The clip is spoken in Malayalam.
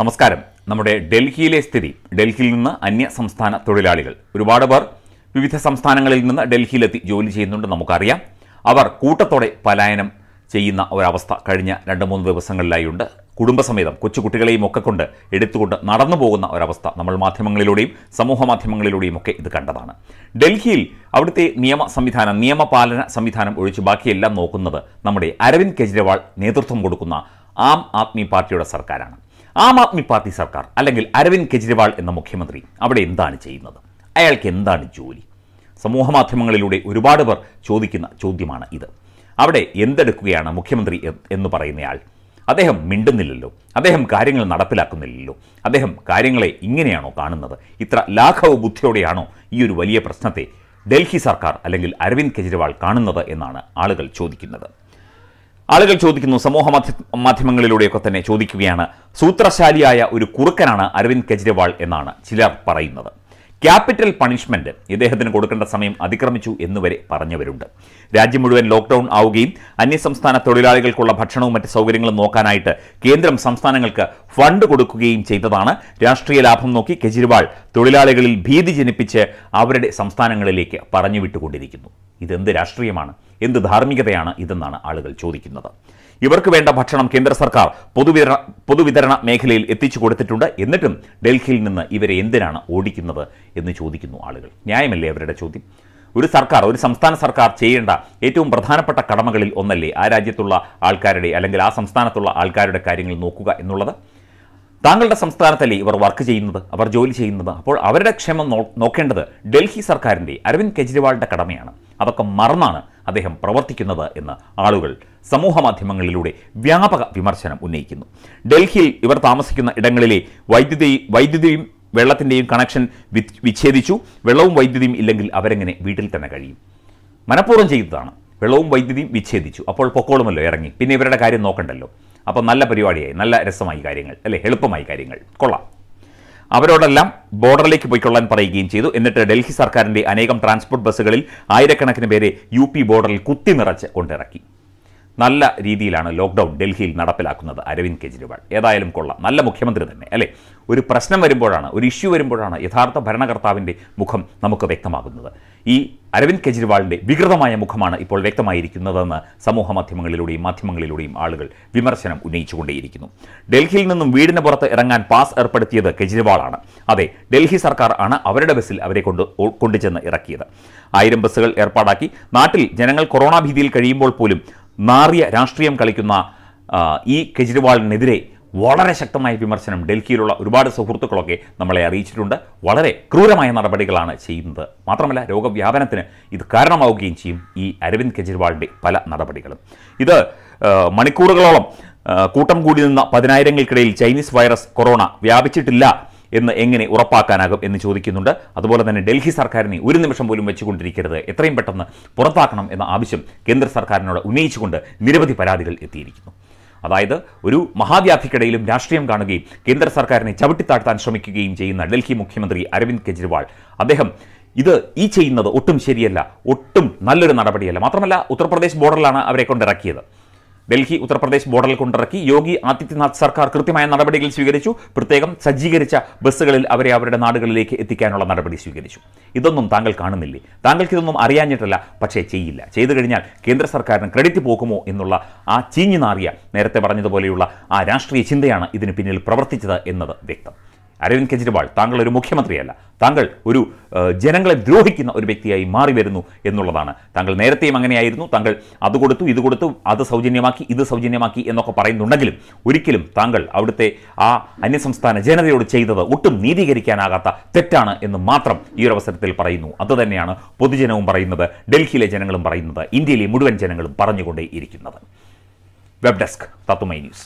നമസ്കാരം. നമ്മുടെ ഡൽഹിയിലെ സ്ഥിതി ഡൽഹിയിൽ നിന്ന് അന്യ സംസ്ഥാന തൊഴിലാളികൾ. ഒരുപാട് പേർ വിവിധ സംസ്ഥാനങ്ങളിൽ നിന്ന് ഡൽഹിയിലെത്തി ജോലി ചെയ്യുന്നുണ്ട് നമുക്കറിയാം. അവർ കൂട്ടത്തോടെ പലായനം ചെയ്യുന്ന ഒരവസ്ഥ കഴിഞ്ഞ രണ്ട് മൂന്ന് ദിവസങ്ങളിലായി ഉണ്ട്. കുടുംബസമേതം കൊച്ചുകുട്ടികളെയും ഒക്കെ കൊണ്ട് എടുത്തുകൊണ്ട് നടന്നു പോകുന്ന ഒരവസ്ഥ നമ്മൾ മാധ്യമങ്ങളിലൂടെയും സമൂഹ മാധ്യമങ്ങളിലൂടെയും ഒക്കെ ഇത് കണ്ടതാണ്. ഡൽഹിയിൽ അവിടുത്തെ നിയമ സംവിധാനം നിയമപാലന സംവിധാനം ഒഴിച്ച് ബാക്കിയെല്ലാം നോക്കുന്നത് നമ്മുടെ അരവിന്ദ് കെജ്രിവാൾ നേതൃത്വം കൊടുക്കുന്ന ആം ആദ്മി പാർട്ടിയുടെ സർക്കാരാണ്. ആം ആദ്മി പാർട്ടി സർക്കാർ അല്ലെങ്കിൽ അരവിന്ദ് കെജ്രിവാൾ എന്ന മുഖ്യമന്ത്രി അവിടെ എന്താണ് ചെയ്യുന്നത്? അയാൾക്ക് എന്താണ് ജോലി? സമൂഹ മാധ്യമങ്ങളിലൂടെ ഒരുപാട് പേർ ചോദിക്കുന്ന ചോദ്യമാണ് ഇത്. അവിടെ എന്തെടുക്കുകയാണ് മുഖ്യമന്ത്രി എന്ന് പറയുന്നയാൾ? അദ്ദേഹം മിണ്ടുന്നില്ലല്ലോ. അദ്ദേഹം കാര്യങ്ങൾ നടപ്പിലാക്കുന്നില്ലല്ലോ. അദ്ദേഹം കാര്യങ്ങളെ ഇങ്ങനെയാണോ കാണുന്നത്? ഇത്ര ലാഘവ ബുദ്ധിയോടെയാണോ ഈ ഒരു വലിയ പ്രശ്നത്തെ ഡൽഹി സർക്കാർ അല്ലെങ്കിൽ അരവിന്ദ് കെജ്രിവാൾ കാണുന്നത് എന്നാണ് ആളുകൾ ചോദിക്കുന്നത്. ആളുകൾ ചോദിക്കുന്നു സമൂഹ മാധ്യ മാധ്യമങ്ങളിലൂടെയൊക്കെ തന്നെ ചോദിക്കുകയാണ്. സൂത്രശാലിയായ ഒരു കുറുക്കനാണ് അരവിന്ദ് കെജ്രിവാൾ എന്നാണ് ചിലർ പറയുന്നത്. ക്യാപിറ്റൽ പണിഷ്മെന്റ് ഇദ്ദേഹത്തിന് കൊടുക്കേണ്ട സമയം അതിക്രമിച്ചു എന്നുവരെ പറഞ്ഞവരുണ്ട്. രാജ്യം മുഴുവൻ ലോക്ക്ഡൌൺ ആവുകയും അന്യസംസ്ഥാന തൊഴിലാളികൾക്കുള്ള ഭക്ഷണവും മറ്റ് സൗകര്യങ്ങളും നോക്കാനായിട്ട് കേന്ദ്രം സംസ്ഥാനങ്ങൾക്ക് ഫണ്ട് കൊടുക്കുകയും ചെയ്തതാണ്. രാഷ്ട്രീയ ലാഭം നോക്കി കെജ്രിവാൾ തൊഴിലാളികളിൽ ഭീതി ജനിപ്പിച്ച് അവരുടെ സംസ്ഥാനങ്ങളിലേക്ക് പറഞ്ഞു വിട്ടുകൊണ്ടിരിക്കുന്നു ഇതെന്ത് രാഷ്ട്രീയമാണ്? എന്ത് ധാർമ്മികതയാണ് ഇതെന്നാണ് ആളുകൾ ചോദിക്കുന്നത്. ഇവർക്ക് വേണ്ട ഭക്ഷണം കേന്ദ്ര സർക്കാർ പൊതുവിതരണ പൊതുവിതരണ മേഖലയിൽ എത്തിച്ചു കൊടുത്തിട്ടുണ്ട്. എന്നിട്ടും ഡൽഹിയിൽ നിന്ന് ഇവരെ എന്തിനാണ് ഓടിക്കുന്നത് എന്ന് ചോദിക്കുന്നു ആളുകൾ. ന്യായമല്ലേ അവരുടെ ചോദ്യം? ഒരു സർക്കാർ ഒരു സംസ്ഥാന സർക്കാർ ചെയ്യേണ്ട ഏറ്റവും പ്രധാനപ്പെട്ട കടമകളിൽ ഒന്നല്ലേ ആ രാജ്യത്തുള്ള ആൾക്കാരുടെ അല്ലെങ്കിൽ ആ സംസ്ഥാനത്തുള്ള ആൾക്കാരുടെ കാര്യങ്ങൾ നോക്കുക എന്നുള്ളത്? താങ്കളുടെ സംസ്ഥാനത്തല്ലേ ഇവർ വർക്ക് ചെയ്യുന്നത്? അവർ ജോലി ചെയ്യുന്നത്? അപ്പോൾ അവരുടെ ക്ഷേമം നോക്കേണ്ടത് ഡൽഹി സർക്കാരിന്റെ അരവിന്ദ് കെജ്രിവാളിന്റെ കടമയാണ്. അതൊക്കെ മറന്നാണ് അദ്ദേഹം പ്രവർത്തിക്കുന്നത് എന്ന് ആളുകൾ സമൂഹ മാധ്യമങ്ങളിലൂടെ വ്യാപക വിമർശനം ഉന്നയിക്കുന്നു. ഡൽഹിയിൽ ഇവർ താമസിക്കുന്ന ഇടങ്ങളിലെ വൈദ്യുതി വൈദ്യുതിയും വെള്ളത്തിന്റെയും കണക്ഷൻ വിച്ഛേദിച്ചു. വെള്ളവും വൈദ്യുതിയും ഇല്ലെങ്കിൽ അവരെങ്ങനെ വീട്ടിൽ തന്നെ കഴിയും? മനഃപൂർവം ചെയ്തതാണ്. വെള്ളവും വൈദ്യുതിയും വിച്ഛേദിച്ചു. അപ്പോൾ പൊക്കോളുമല്ലോ ഇറങ്ങി. പിന്നെ ഇവരുടെ കാര്യം നോക്കണ്ടല്ലോ. അപ്പോൾ നല്ല പരിപാടിയായി നല്ല രസമായി കാര്യങ്ങൾ അല്ലേ? എളുപ്പമായി കാര്യങ്ങൾ. കൊള്ളാം. അവരോടെല്ലാം ബോർഡറിലേക്ക് പോയിക്കൊള്ളാൻ പറയുകയും ചെയ്തു. എന്നിട്ട് ഡൽഹി സർക്കാരിന്റെ അനേകം ട്രാൻസ്പോർട്ട് ബസ്സുകളിൽ ആയിരക്കണക്കിന് പേരെ യു പി ബോർഡറിൽ കുത്തി നിറച്ച് കൊണ്ടിറക്കി. നല്ല രീതിയിലാണ് ലോക്ക്ഡൗൺ ഡൽഹിയിൽ നടപ്പിലാക്കുന്നത് അരവിന്ദ് കെജ്രിവാൾ. ഏതായാലും കൊള്ളാം. നല്ല മുഖ്യമന്ത്രി തന്നെ അല്ലേ? ഒരു പ്രശ്നം വരുമ്പോഴാണ് ഒരു ഇഷ്യൂ വരുമ്പോഴാണ് യഥാർത്ഥ ഭരണകർത്താവിന്റെ മുഖം നമുക്ക് വ്യക്തമാകുന്നത്. ഈ അരവിന്ദ് കെജ്രിവാളിന്റെ വികൃതമായ മുഖമാണ് ഇപ്പോൾ വ്യക്തമായിരിക്കുന്നതെന്ന് സമൂഹ മാധ്യമങ്ങളിലൂടെയും മാധ്യമങ്ങളിലൂടെയും ആളുകൾ വിമർശനം ഉന്നയിച്ചുകൊണ്ടേയിരിക്കുന്നു. ഡൽഹിയിൽ നിന്നും വീടിന് പുറത്ത് ഇറങ്ങാൻ പാസ് ഏർപ്പെടുത്തിയത് കെജ്രിവാളാണ്. അതെ ഡൽഹി സർക്കാർ ആണ് അവരുടെ ബസ്സിൽ അവരെ കൊണ്ട് കൊണ്ടുചെന്ന് ഇറക്കിയത്. ആയിരം ബസ്സുകൾ ഏർപ്പാടാക്കി. നാട്ടിൽ ജനങ്ങൾ കൊറോണ ഭീതിയിൽ കഴിയുമ്പോൾ പോലും നാറിയ രാഷ്ട്രീയം കളിക്കുന്ന ഈ കെജ്രിവാളിനെതിരെ വളരെ ശക്തമായ വിമർശനം ഡൽഹിയിലുള്ള ഒരുപാട് സുഹൃത്തുക്കളൊക്കെ നമ്മളെ അറിയിച്ചിട്ടുണ്ട്. വളരെ ക്രൂരമായ നടപടികളാണ് ചെയ്യുന്നത്. മാത്രമല്ല രോഗവ്യാപനത്തിന് ഇത് കാരണമാവുകയും ചെയ്യും ഈ അരവിന്ദ് കെജ്രിവാളിന്റെ പല നടപടികളും. ഇത് മണിക്കൂറുകളോളം കൂട്ടം കൂടി നിന്ന പതിനായിരങ്ങൾക്കിടയിൽ ചൈനീസ് വൈറസ് കൊറോണ വ്യാപിച്ചിട്ടില്ല എന്ന് എങ്ങനെ ഉറപ്പാക്കാനാകും എന്ന് ചോദിക്കുന്നുണ്ട്. അതുപോലെ തന്നെ ഡൽഹി സർക്കാരിനെ ഒരു നിമിഷം പോലും വെച്ചുകൊണ്ടിരിക്കരുത്. എത്രയും പെട്ടെന്ന് പുറത്താക്കണം എന്ന ആവശ്യം കേന്ദ്ര സർക്കാരിനോട് ഉന്നയിച്ചുകൊണ്ട് നിരവധി പരാതികൾ എത്തിയിരിക്കുന്നു. അതായത് ഒരു മഹാവ്യാധിക്കിടയിലും രാഷ്ട്രീയം കാണുകയും കേന്ദ്ര സർക്കാരിനെ ചവിട്ടിത്താഴ്ത്താൻ ശ്രമിക്കുകയും ചെയ്യുന്ന ഡൽഹി മുഖ്യമന്ത്രി അരവിന്ദ് കെജ്രിവാൾ അദ്ദേഹം ഇത് ഈ ചെയ്യുന്നത് ഒട്ടും ശരിയല്ല ഒട്ടും നല്ലൊരു നടപടിയല്ല. മാത്രമല്ല ഉത്തർപ്രദേശ് ബോർഡറിലാണ് അവരെ കൊണ്ടിറക്കിയത്. ഡൽഹി ഉത്തർപ്രദേശ് ബോർഡറിൽ കൊണ്ടിറക്കി. യോഗി ആദിത്യനാഥ് സർക്കാർ കൃത്യമായ നടപടികൾ സ്വീകരിച്ചു. പ്രത്യേകം സജ്ജീകരിച്ച ബസ്സുകളിൽ അവരെ അവരുടെ നാടുകളിലേക്ക് എത്തിക്കാനുള്ള നടപടി സ്വീകരിച്ചു. ഇതൊന്നും താങ്കൾ കാണുന്നില്ലേ? താങ്കൾക്ക് ഇതൊന്നും അറിയാഞ്ഞിട്ടല്ല പക്ഷേ ചെയ്യില്ല. ചെയ്തു കഴിഞ്ഞാൽ കേന്ദ്ര സർക്കാരിന് ക്രെഡിറ്റ് പോകുമോ എന്നുള്ള ആ ചീഞ്ഞു നാറിയ നേരത്തെ പറഞ്ഞതുപോലെയുള്ള ആ രാഷ്ട്രീയ ചിന്തയാണ് ഇതിന് പിന്നിൽ പ്രവർത്തിച്ചത് എന്നത് വ്യക്തം. അരവിന്ദ് കെജ്രിവാൾ താങ്കൾ ഒരു മുഖ്യമന്ത്രിയല്ല. താങ്കൾ ഒരു ജനങ്ങളെ ദ്രോഹിക്കുന്ന ഒരു വ്യക്തിയായി മാറി വരുന്നു എന്നുള്ളതാണ്. താങ്കൾ നേരത്തെയും അങ്ങനെയായിരുന്നു. താങ്കൾ അത് കൊടുത്തു ഇത് കൊടുത്തു അത് സൗജന്യമാക്കി ഇത് സൗജന്യമാക്കി എന്നൊക്കെ പറയുന്നുണ്ടെങ്കിലും ഒരിക്കലും താങ്കൾ അവിടുത്തെ ആ അന്യസംസ്ഥാന ജനതയോട് ചെയ്തത് ഒട്ടും നീതീകരിക്കാനാകാത്ത തെറ്റാണ് എന്ന് മാത്രം ഈ ഒരു അവസരത്തിൽ പറയുന്നു. അതുതന്നെയാണ് പൊതുജനവും പറയുന്നത് ഡൽഹിയിലെ ജനങ്ങളും പറയുന്നത് ഇന്ത്യയിലെ മുഴുവൻ ജനങ്ങളും പറഞ്ഞുകൊണ്ടേ ഇരിക്കുന്നത് വെബ് ഡെസ്ക് തത്തുമൈ ന്യൂസ്.